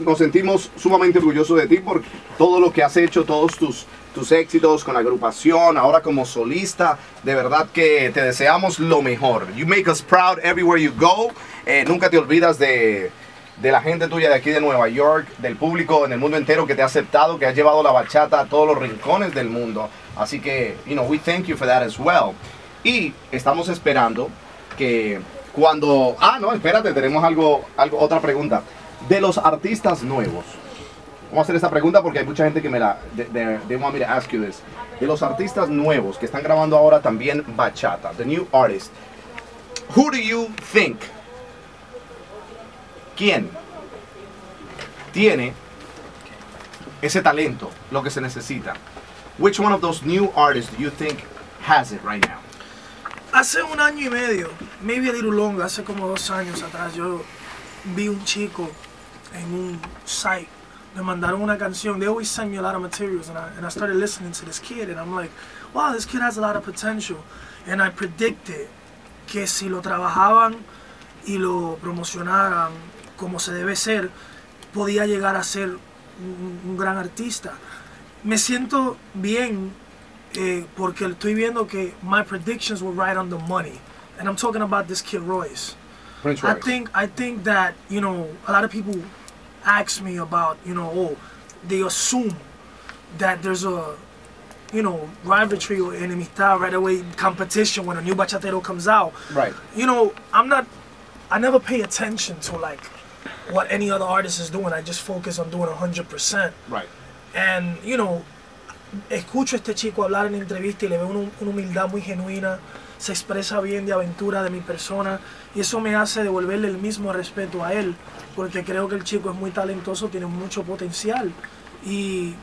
Nos sentimos sumamente orgullosos de ti por todo lo que has hecho, todos tus, tus éxitos con la agrupación, ahora como solista. De verdad que te deseamos lo mejor. You make us proud everywhere you go. Eh, nunca te olvidas de, de la gente tuya de aquí de Nueva York, del público en el mundo entero que te ha aceptado, que has llevado la bachata a todos los rincones del mundo. Así que, you know, we thank you for that as well. Y estamos esperando que cuando... Ah, no, espérate, tenemos algo, algo otra pregunta. De los artistas nuevos. Vamos a hacer esta pregunta porque hay mucha gente que me la... They, they- want me to ask you this. De los artistas nuevos que están grabando ahora también bachata, the new artist. Who do you think? ¿Quién tiene ese talento, lo que se necesita? Which one of those new artists do you think has it right now? Hace un año y medio, maybe a little longer, hace como dos años atrás, yo vi un chico en un site. Me mandaron una canción. They always send me a lot of materials, and I, and I started listening to this kid, and I'm like, wow, this kid has a lot of potential. And I predicted que si lo trabajaban y lo promocionaran como se debe ser, podía llegar a ser un, un gran artista. Me siento bien eh, porque estoy viendo que my predictions were right on the money. And I'm talking about this kid Royce. Prince I Royce. think I think that you know a lot of people ask me about you know oh they assume that there's a you know rivalry or enemistad right away competition when a new bachatero comes out. Right. You know I'm not I never pay attention to like what any other artist is doing. I just focus on doing 100%. Right. And, you know, escucho a este chico hablar en entrevista y le veo una, una humildad muy genuina, se expresa bien de aventura de mi persona y eso me hace devolverle el mismo respeto a él, porque creo que el chico es muy talentoso, tiene mucho potencial y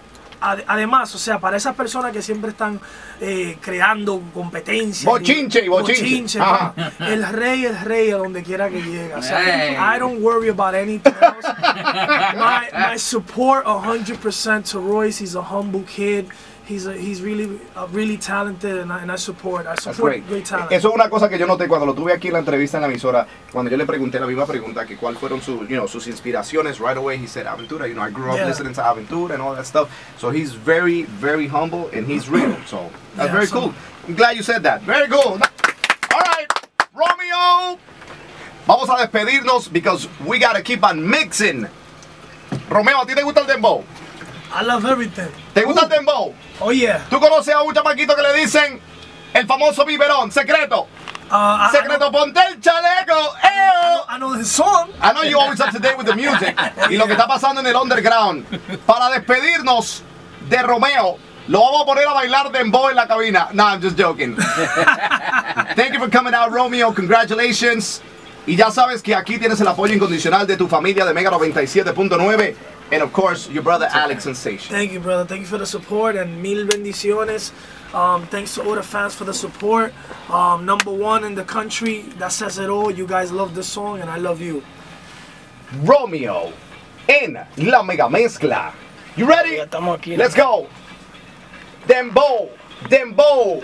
ade- además, o sea, para esas personas que siempre están eh, creando competencia, Bochinche y bochinche. Pa, el rey es rey a donde quiera que llega. O sea, Hey. I don't worry about anything else. my, my support 100% to Royce. He's a humble kid. He's a, he's really uh, really talented, and I, and I support. I support great. great talent. Eso es una cosa que yo noté cuando lo tuve aquí en la entrevista en la emisora, cuando yo le pregunté la misma pregunta, que cuál fueron sus, you know, sus inspiraciones, right away he said Aventura, you know, I grew up Yeah. listening to Aventura and all that stuff. So he's very, very humble and he's real. So that's Yeah, very so- cool. I'm glad you said that. Very cool. All right, Romeo. Vamos a despedirnos because we gotta keep on mixing. Romeo, ¿a ti te gusta el dembow? I love everything. ¿Te gusta el dembow? Oh yeah. ¿Tú conoces a un chamaquito que le dicen el famoso biberón, secreto? Uh, I, I, Secreto, ponte el chaleco. know, ¡Eo! I know song. I know you always up to date with the music y lo que está pasando en el underground. Para despedirnos de Romeo, lo vamos a poner a bailar dembow en la cabina. No, I'm just joking. Thank you for coming out, Romeo. Congratulations. Y ya sabes que aquí tienes el apoyo incondicional de tu familia de Mega 97.9 and of course your brother Alex Sensation. Thank you, brother. Thank you for the support and mil bendiciones. Um, thanks to all the fans for the support. Um, number one in the country. That says it all. You guys love this song, and I love you. Romeo en la mega mezcla. You ready? Ya estamos aquí. Let's go. Dembow, dembow.